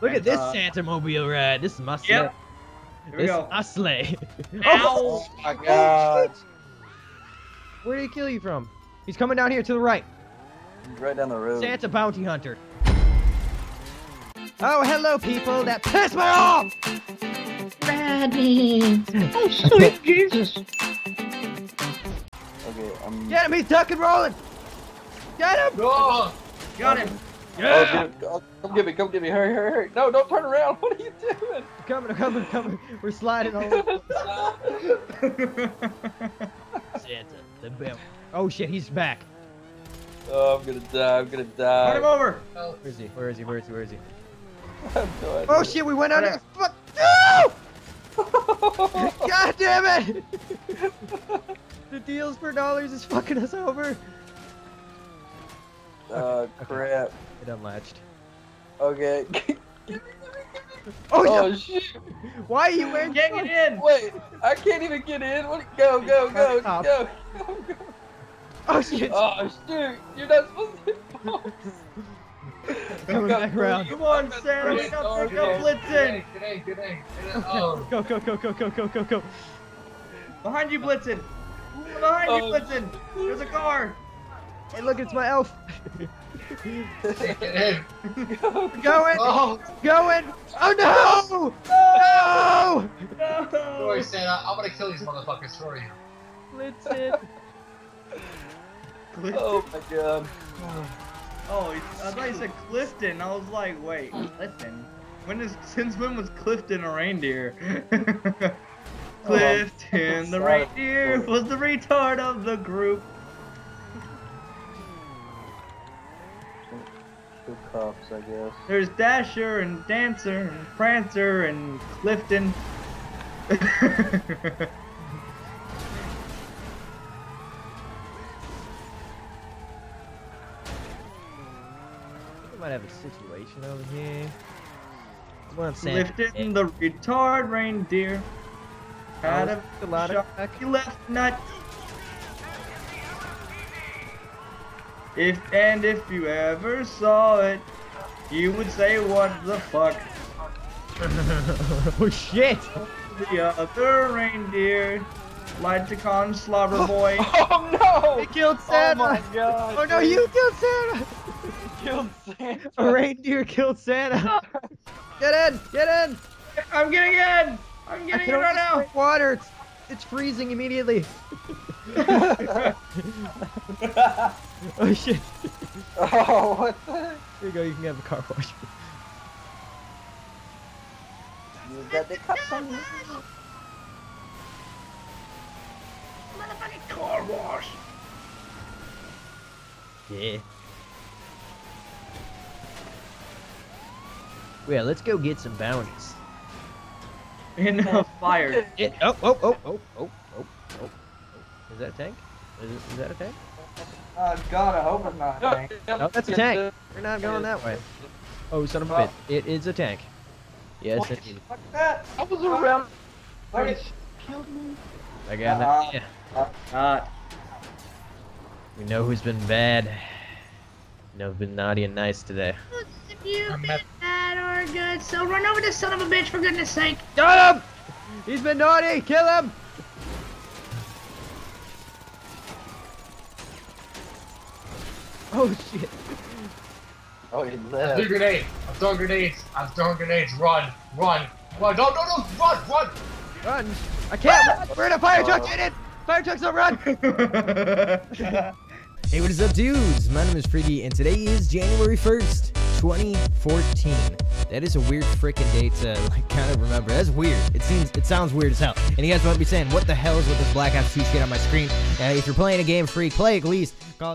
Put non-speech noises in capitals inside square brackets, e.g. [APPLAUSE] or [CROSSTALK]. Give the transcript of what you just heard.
Look at this Uh, Santa mobile ride. This is my sleigh. Yep. Here This go. my sleigh. [LAUGHS] Ow! Oh my god. Where did he kill you from? He's coming down here to the right. Right down the road. Santa bounty hunter. Oh, hello, people. That pissed me off. Granny. [LAUGHS] Oh, sweet Jesus. Okay, I'm. Get him. He's duck and rolling. Get him. Oh, got him. Oh, Yeah. get, oh, come get me, come get me, hurry, hurry, hurry. No, don't turn around. [LAUGHS] What are you doing? I'm coming. I'm coming. I'm coming. We're sliding all over. Santa, the [LAUGHS] bell. Oh shit, he's back. oh, I'm gonna die, I'm gonna Run him die. over. Where is he? Where is he? Where is he? Where is he? [LAUGHS] I have no idea. Oh shit, we went under Right the fuck. No! God damn it! the deals for dollars is fucking us over. Oh, crap. It unlatched. Okay. [LAUGHS] Oh, Oh, no. shit. Why are you wearing? Can't get in. Wait, I can't even get in. What? Go, go, go, go, go, [LAUGHS] go. Oh shit! Oh, shoot. You're not supposed to. Coming [LAUGHS] back around. Come on, Santa. We got pick up Blitzen. Today, today, Oh, Go oh. go go go go go go go! Behind you, Blitzen. Behind you, Oh. Blitzen. There's a car. Hey, look, it's my elf. get [LAUGHS] in. going, Oh, going. Oh no! No! don't worry, Santa. I'm gonna kill these motherfuckers for you. Blitzen. [LAUGHS] Oh my god. Oh, I thought you said Clifton. I was like, wait, Clifton. When is since when was Clifton a reindeer? [LAUGHS] Clifton, the reindeer, was the retard of the group. Two cops, I guess. There's Dasher and Dancer and Prancer and Clifton. We [LAUGHS] might have a situation over here. Come on, Santa. Clifton, the retard reindeer, had oh, a a lot of shocky left nut. If and if you ever saw it, you would say, "What the fuck?" [LAUGHS] oh shit! The other reindeer lied to con slobber [LAUGHS] boy. Oh no! They killed Santa! Oh Santa! my god. Oh no, you killed Santa! killed Santa. A reindeer killed Santa! [LAUGHS] Get in! Get in! I'm getting in. I'm getting in right now. water! It's, it's freezing immediately! oh shit. Oh, what the? Here you go, you can have a car wash. You got the cups on you. Motherfucking car wash! Yeah. Well, let's go get some bounties. In the fire. It, oh, oh, oh, oh, oh. Is that a tank? Is, it, is that a tank? Oh God, I hope it's not. Hank. No, that's a tank. We're not going that way. Oh, son of a bitch. It is a tank. Yes, What? indeed. Fuck that. I was around. Fuck it. Killed me. I got Uh-uh. that. Yeah. Not. We know who's been bad. We know who's been naughty and nice today. If you've been bad or good, so run over this son of a bitch for goodness sake. Got him! He's been naughty! Kill him! Oh shit. Oh, he I'm left. grenades. I'm throwing grenades. I'm throwing grenades. Run, run, run. No, no, no, run, run. Run! I can't run! We're in a fire truck, get it! Fire trucks don't run! [LAUGHS] Hey, what is up, dudes? My name is Freaky, and today is January 1st, 2014. That is a weird freaking date to like kind of remember. That's weird. It seems, it sounds weird as hell. And you guys might be saying, what the hell is with this Black Ops 2 shit on my screen? Uh, if you're playing a game free, play at least. Call